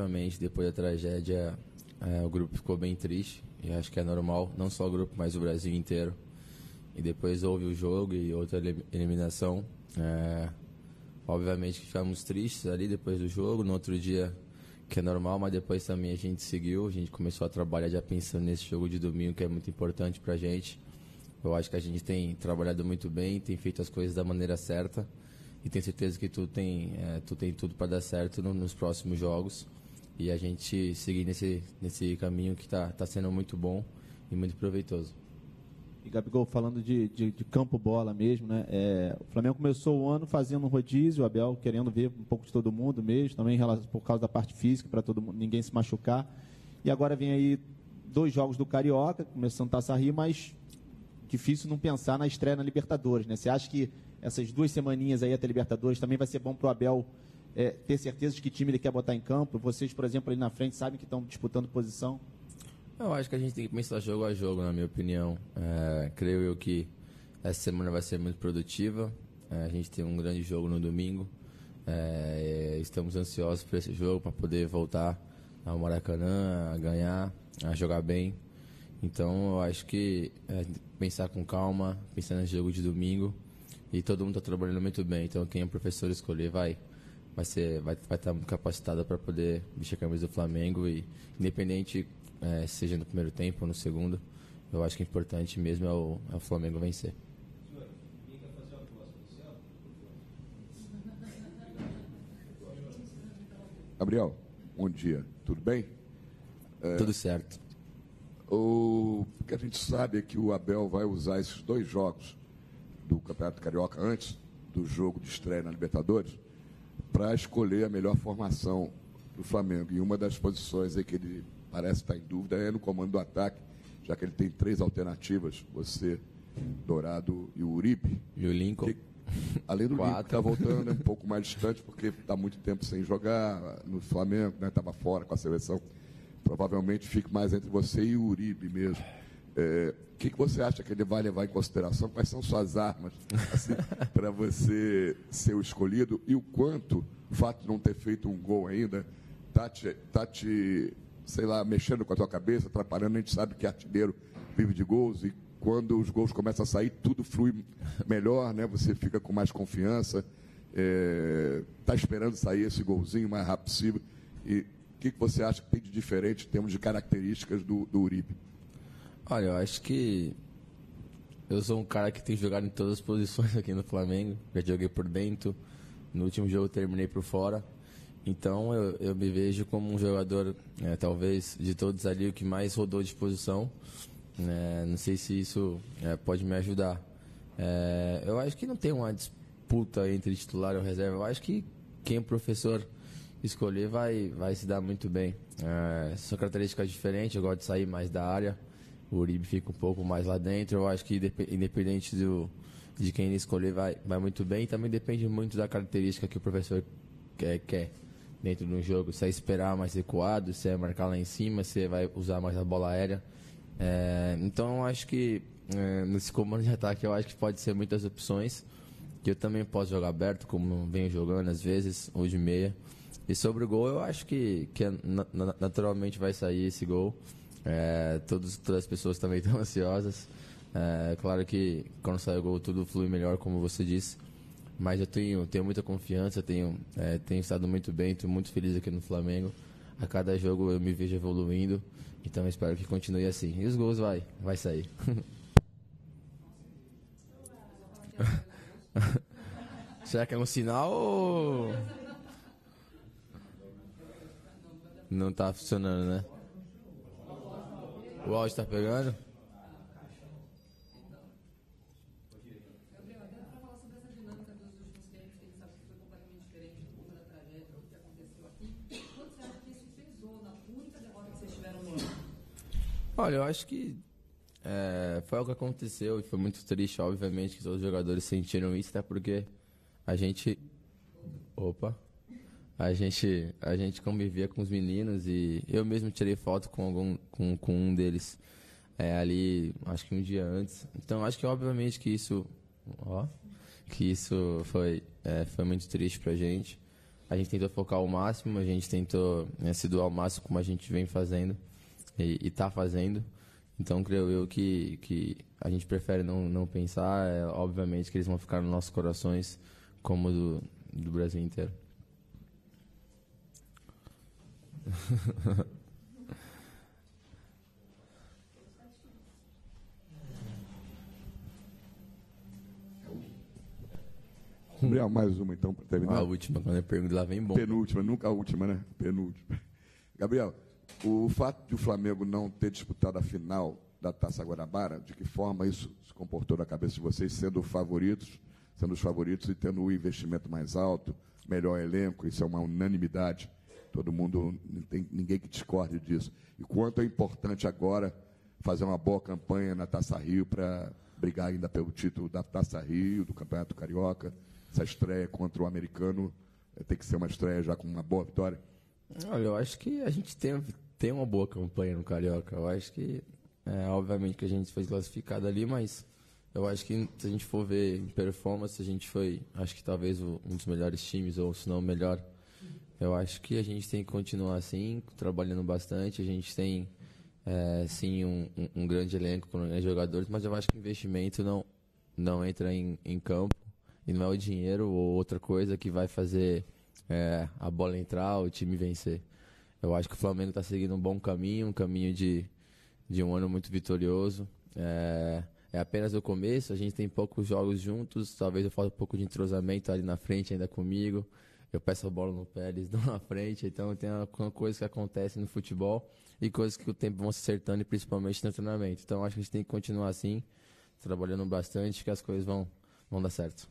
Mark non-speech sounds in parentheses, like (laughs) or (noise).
obviamente, depois da tragédia, é, o grupo ficou bem triste. E acho que é normal, não só o grupo, mas o Brasil inteiro. E depois houve o jogo e outra eliminação. É, obviamente que ficamos tristes ali depois do jogo. No outro dia, que é normal, mas depois também a gente seguiu. A gente começou a trabalhar já pensando nesse jogo de domingo, que é muito importante pra gente. Eu acho que a gente tem trabalhado muito bem, tem feito as coisas da maneira certa e tenho certeza que tu tem, é, tu tem tudo para dar certo no, nos próximos jogos e a gente seguir nesse, nesse caminho que está tá sendo muito bom e muito proveitoso. E Gabigol, falando de, de, de campo bola mesmo, né? É, o Flamengo começou o ano fazendo um rodízio, o Abel querendo ver um pouco de todo mundo mesmo, também por causa da parte física, para todo mundo, ninguém se machucar. E agora vem aí dois jogos do Carioca, começando Taça Rio, mas difícil não pensar na estreia na Libertadores, né? Você acha que essas duas semaninhas aí até Libertadores também vai ser bom para o Abel é, ter certeza de que time ele quer botar em campo? Vocês, por exemplo, ali na frente, sabem que estão disputando posição? Eu acho que a gente tem que pensar jogo a jogo, na minha opinião. É, creio eu que essa semana vai ser muito produtiva. É, a gente tem um grande jogo no domingo. É, estamos ansiosos por esse jogo, para poder voltar ao Maracanã, a ganhar, a jogar bem. Então eu acho que é, pensar com calma, pensar no jogo de domingo e todo mundo está trabalhando muito bem. Então quem é o professor escolher vai vai ser vai vai estar tá capacitado para poder vestir a camisa do Flamengo e independente é, seja no primeiro tempo ou no segundo, eu acho que o importante mesmo é o, é o Flamengo vencer. Gabriel, bom dia, tudo bem? É, Tudo certo. O que a gente sabe é que o Abel vai usar esses dois jogos do Campeonato Carioca antes do jogo de estreia na Libertadores para escolher a melhor formação do Flamengo. E uma das posições aí que ele parece estar em dúvida é no comando do ataque, já que ele tem três alternativas, você, Dourado e o Uribe. E o Lincoln. Que, além do Quatro. Lincoln, está voltando né, um (laughs) pouco mais distante, porque está muito tempo sem jogar no Flamengo, estava né, fora com a seleção provavelmente fique mais entre você e o Uribe mesmo. É, o que, que, você acha que ele vai levar em consideração? Quais são suas armas assim, (laughs) para você ser o escolhido? E o quanto o fato de não ter feito um gol ainda está te, tá te, sei lá, mexendo com a tua cabeça, atrapalhando? A gente sabe que artilheiro vive de gols e quando os gols começam a sair, tudo flui melhor, né? Você fica com mais confiança. Está é, tá esperando sair esse golzinho o mais rápido possível. E o que, que você acha que tem de diferente em termos de características do, do Uribe? Olha, eu acho que eu sou um cara que tem jogado em todas as (laughs) posições aqui no Flamengo. Já joguei por dentro. No último jogo terminei por fora. Então eu, eu me vejo como um jogador, é, talvez, de todos ali, o que mais rodou de posição. É, não sei se isso é, pode me ajudar. É, eu acho que não tem uma disputa entre titular e reserva. Eu acho que quem é professor escolher vai, vai se dar muito bem. É, são características diferentes, eu gosto de sair mais da área. O Uribe fica um pouco mais lá dentro. Eu acho que independente do, de quem ele escolher, vai, vai muito bem. Também depende muito da característica que o professor quer, quer dentro do jogo. Se é esperar mais recuado, se é marcar lá em cima, se vai usar mais a bola aérea. É, então eu acho que é, nesse comando de ataque eu acho que pode ser muitas opções. Que eu também posso jogar aberto, como venho jogando às vezes, ou de meia. E sobre o gol, eu acho que, que é naturalmente vai sair esse gol. É, todos, todas as pessoas também (laughs) estão ansiosas. É, claro que quando sai o gol tudo flui melhor, como você disse. Mas eu tenho, tenho muita confiança, tenho, é, tenho estado muito bem, estou muito feliz aqui no Flamengo. A cada jogo eu me vejo evoluindo, então espero que continue assim. E os gols vai, vai sair. (laughs) Será que é um sinal ou... Não tá funcionando, né? O áudio tá pegando? Olha, eu acho que é, foi o que aconteceu e foi muito triste, obviamente, que todos os jogadores sentiram isso, até porque a gente. Opa! A gente, a gente convivia com os meninos e eu mesmo tirei foto com, algum, com, com um deles é, ali, acho que um dia antes. Então acho que obviamente que isso, ó, que isso foi, é, foi muito triste pra gente. a gente tentou focar ao máximo, a gente tentou né, se doar ao máximo como a gente vem fazendo e está fazendo. Então, creio eu que, que a gente prefere não, não pensar. É, obviamente que eles vão ficar nos nossos corações, como do, do Brasil inteiro. Gabriel, mais uma então para terminar. A última, quando eu pergunto lá vem bom. Penúltima, nunca a última, né? Penúltima. Gabriel, o fato de o Flamengo não ter disputado a final da Taça Guanabara, de que forma isso se comportou na cabeça de vocês, sendo favoritos, sendo os favoritos e tendo o investimento mais alto, melhor elenco, isso é uma unanimidade. Todo mundo, não tem ninguém que discorde disso. E quanto é importante agora fazer uma boa campanha na Taça Rio para brigar ainda pelo título da Taça Rio, do Campeonato Carioca, essa estreia contra o americano eh, tem que ser uma estreia já com uma boa vitória? Olha, eu acho que a gente tem, tem uma boa campanha no Carioca. Eu acho que, é, obviamente, que a gente foi classificado ali, mas eu acho que se a gente for ver em performance, a gente foi, acho que talvez um dos melhores times, ou se não o melhor. Eu acho que a gente tem que continuar assim, trabalhando bastante. A gente tem, é, sim, um, um, um grande elenco com jogadores, mas eu acho que investimento não, não entra em, em campo e não é o dinheiro ou outra coisa que vai fazer é, a bola entrar, o time vencer. Eu acho que o Flamengo está seguindo um bom caminho, um caminho de, de um ano muito vitorioso. É, é apenas o começo, a gente tem poucos jogos juntos, talvez eu falte um pouco de entrosamento ali na frente ainda comigo. Eu peço a bola no pé, eles dão na frente, então tem uma coisa que acontece no futebol e coisas que o tempo vão se acertando, e principalmente no treinamento. Então acho que a gente tem que continuar assim, trabalhando bastante, que as coisas vão, vão dar certo.